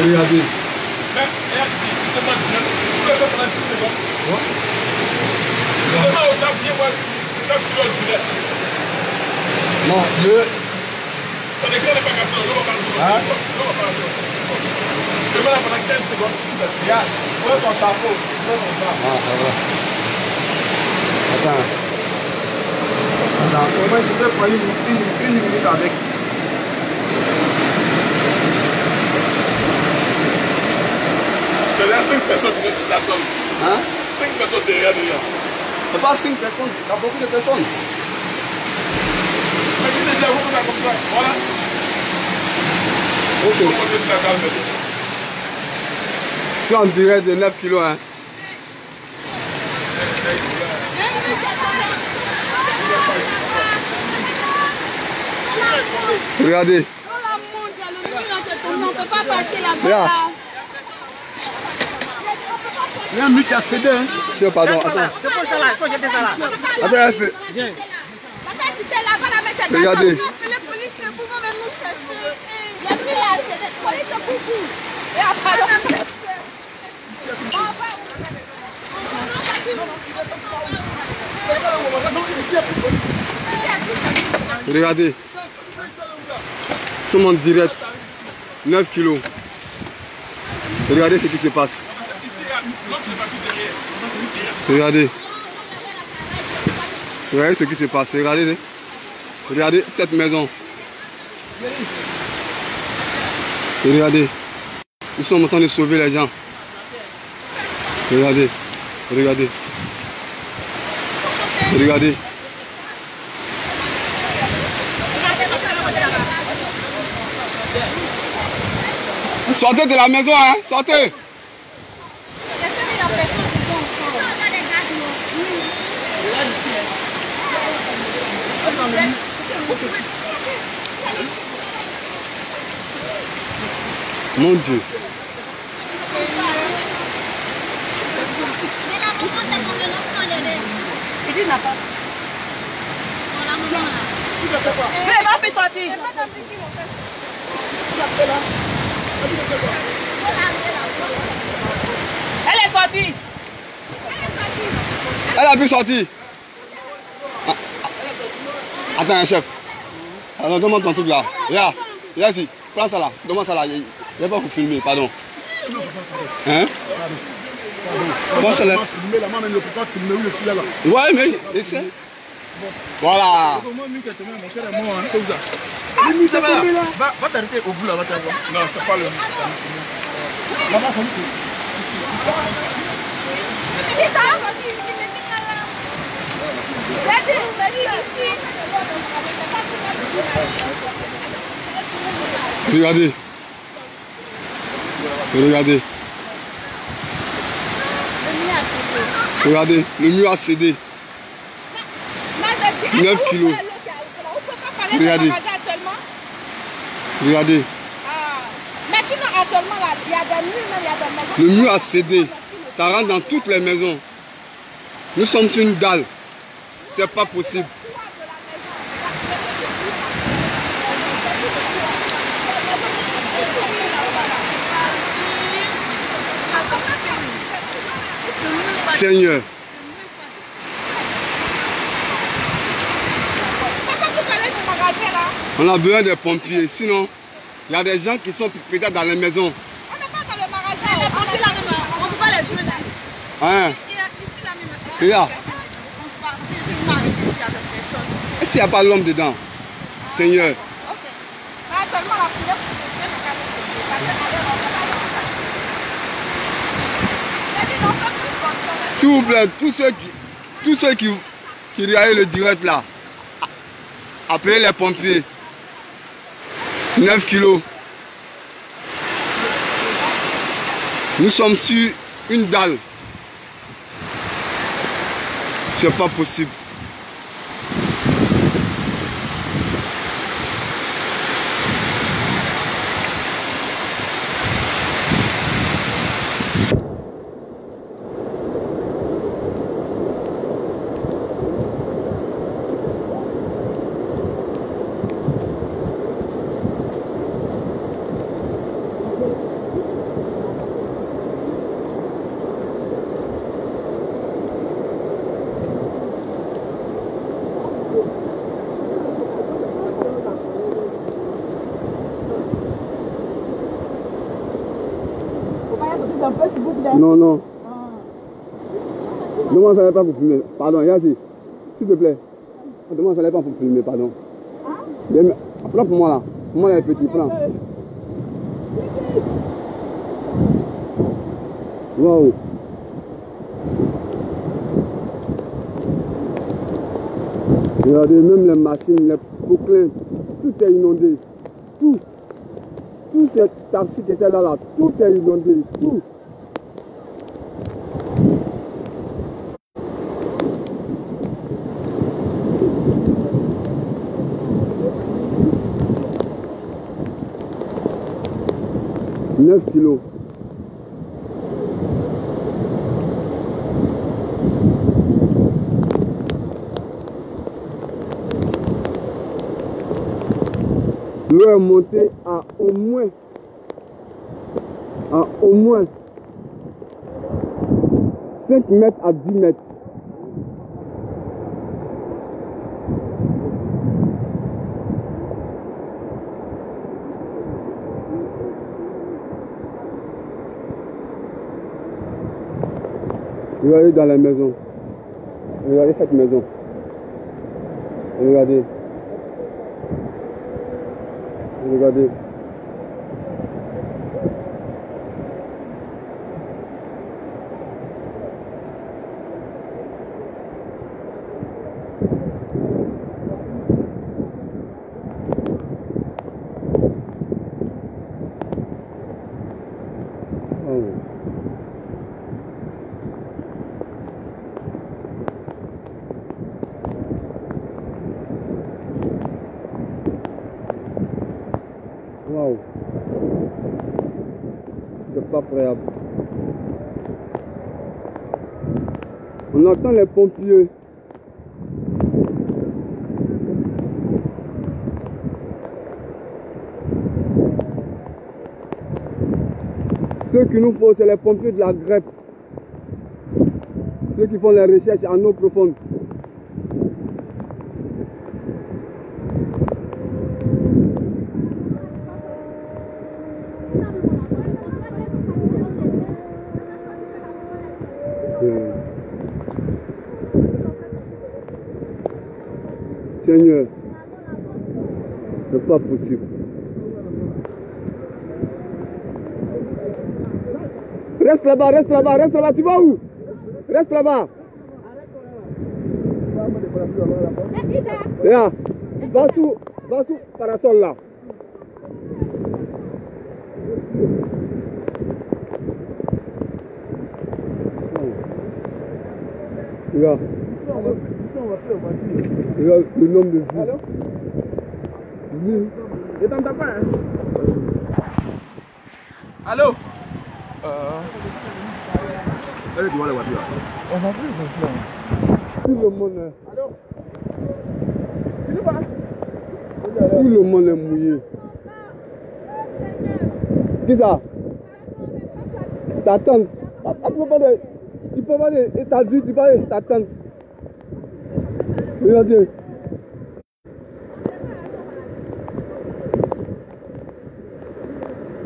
Regardez. Mais, regarde ici, c'est pas du Tu peux le faire pendant 10 secondes. Seulement au temps bien, ouais, 9 kilos de net. Non, je... Hein? Je là pendant 15 secondes. Chapeau. Chapeau. Attends. Attends, comment tu peux prendre une, une, une minute avec? Je laisse 5 personnes qui nous attendent. Hein? 5 personnes derrière. C'est pas 5 personnes, il y a beaucoup de personnes. Mais si déjà, vous faites comme ça, voilà. Ok. On. C'est en direct de 9 kilos, hein. Regardez. Oh la mon Dieu, le mur est tombé, on ne peut pas passer là-bas. Regarde. là. Il y a un qui a cédé, hein. Tiens, pardon, attends. Dépose ça là, il faut jeter ça là. Attends, elle fait. La tête était là-bas, là, mais c'est Regardez. Les policiers, même nous chercher. J'ai pris la tête, police coucou. Et après. Regardez. Nous sommes en direct. 9 kilos. Regardez ce qui se passe. Regardez. Regardez ce qui se passe. Regardez. Regardez cette maison. Regardez. Nous sommes en train de sauver les gens. Regardez. Regardez. Regardez. Sortez de la maison, hein. Sortez. Mon Dieu. Il n'a pas. Mais ma fille sortir. Elle est sortie. Elle a pu sortir. Ah, ah. Attends, chef. Alors, demande ton truc là. Regarde ici. Prends ça là. Demande ça là. Il n'y a pas pour filmer, pardon. Hein? Ça là. là. là. Ouais, mais essaie. Voilà. Ah, va là. T'arrêter au bout là, va t'arrêter. Non, c'est pas le. Là-bas, ça Regardez. Regardez. Regardez. Le mur a cédé. 9 kilos. Regardez. Regardez. Le mur a cédé. Ça rentre dans toutes les maisons. Nous sommes sur une dalle. C'est pas possible. Seigneur. On a besoin des pompiers. Sinon, il y a des gens qui sont peut-être dans les maisons. On n'est pas dans le magasin. On ne peut pas les jouer là. Hein? Ici, là, même. Regarde. On se parle, il y a ici avec qu'il n'y a pas l'homme dedans? Seigneur. S'il vous plaît, tous ceux qui, ceux qui, qui regardent le direct là, appelez les pompiers. 9 kilos. Nous sommes sur une dalle. C'est pas possible. Sur Facebook là. Non, non. Demande ça n'est pas pour filmer. Pardon, Yassi. S'il te plaît. Ça n'est pas pour filmer, pardon. Mais, prends pour moi là. Pour moi, là, petit, prends. Waouh. Regardez, même les machines, les bouclins, tout est inondé. Tout. Tout ces taxis qui étaient là, là, tout est inondé. Tout. Neuf kilos. Est montée à au moins, à au moins 5 mètres à 10 mètres. Regardez dans la maison. Regardez cette maison. Regardez. Regardez. Oh. Waouh. C'est pas croyable. On entend les pompiers. Ceux qui nous font, c'est les pompiers de la grève. Ceux qui font les recherches en eau profonde. C'est pas possible. Reste là-bas, reste là-bas, reste là-bas, tu vas où? Reste là-bas. Là, va sous, va sous parasol là. Regarde. Regarde le nombre de vues. Vues. Et t'entends pas, hein Allô euh... Elle doit la voiture. On s'en fout, Tout le monde est, Allô Tu nous vois tout le monde est mouillé. Qui ça Ta tante. Tu peux pas de. Tu peux pas de. Et ta vie, tu peux pas de ta tante. Regardez.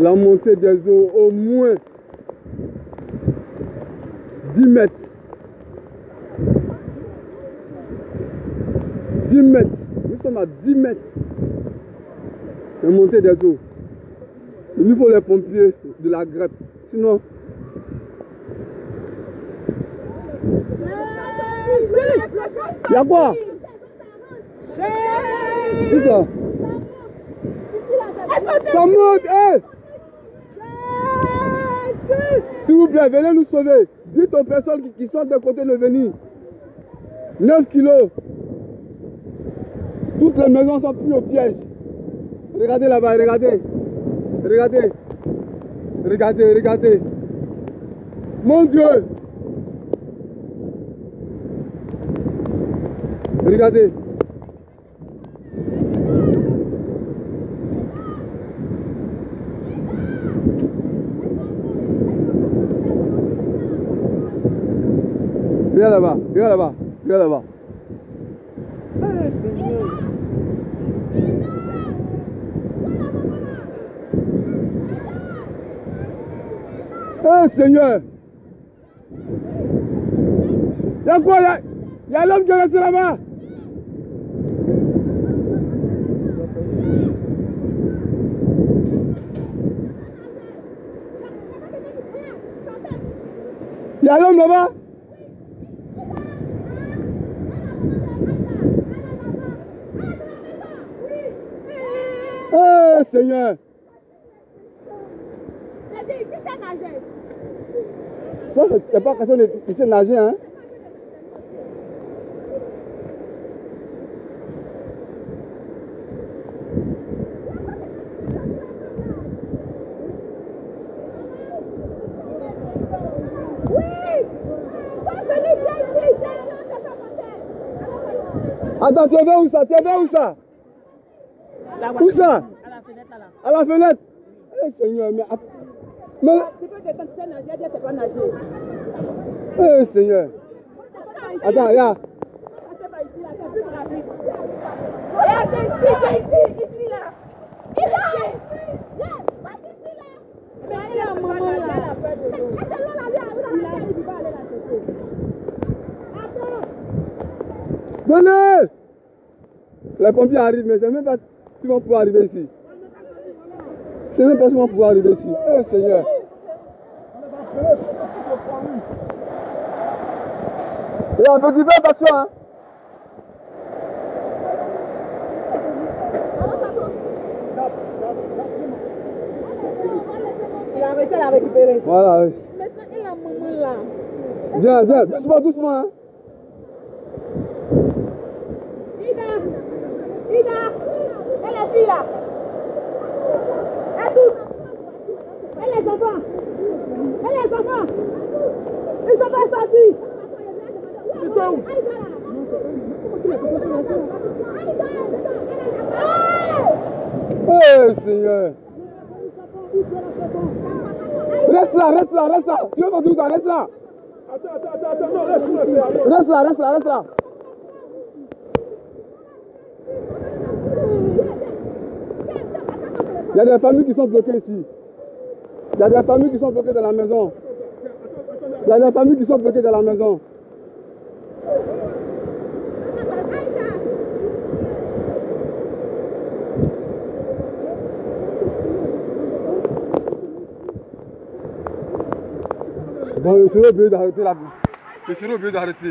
La montée des eaux, au moins 10 mètres. 10 mètres. Nous sommes à 10 mètres. La montée des eaux. Il nous faut les pompiers de la grève. Sinon, ça Ça monte, hé S'il vous plaît, venez nous sauver. Dites aux personnes qui, qui sont de côté de venir. 9 kilos. Toutes les maisons sont prises au piège. Regardez là-bas, regardez. Regardez. Regardez, regardez. Mon Dieu. Regardez. Regarde là-bas, regarde là-bas, regarde là-bas. Eh Seigneur Y'a quoi y a, l'homme qui est resté là-bas? L'homme là-bas Eh Seigneur. Ça, c'est pas question de de nager, hein Attends, tu es vers où ça? Tu es vers où ça? Où ça? À la fenêtre là. À la fenêtre? Eh Seigneur, mais... Mais... Tu peux descendre, tu sais nager, elle dit c'est pas nager. Eh Seigneur Attends, regarde C'est pas ici là, c'est plus rapide. Regarde, c'est ici, c'est ici, ici là. Ici là. Pas ici là. Mais elle est à maman là. Elle est là, là, là, là, là, il va aller la chercher. Attends. Les pompiers arrivent, mais c'est même pas si vont pouvoir arriver ici. C'est même pas si vont pouvoir arriver ici. Eh Seigneur Et un petit peu attention, hein Il a il a. Voilà, oui. Maintenant, il a maman là. Viens, viens, doucement, doucement, hein Ida Ida Elle est fille là Elle tous Elle les enfants Elle les enfants Ils sont pas sortis Ils sont où Seigneur Reste là, reste là, reste là Tu veux tout ça, reste là Attends, attends, attends, non, c'est arrivé. Reste là, reste là, reste là Il y a des familles qui sont bloquées ici. Il y a des familles qui sont bloquées dans la maison. Il y a des familles qui sont bloquées dans la maison. Bon, obligé d'arrêter là. Je serai obligé d'arrêter.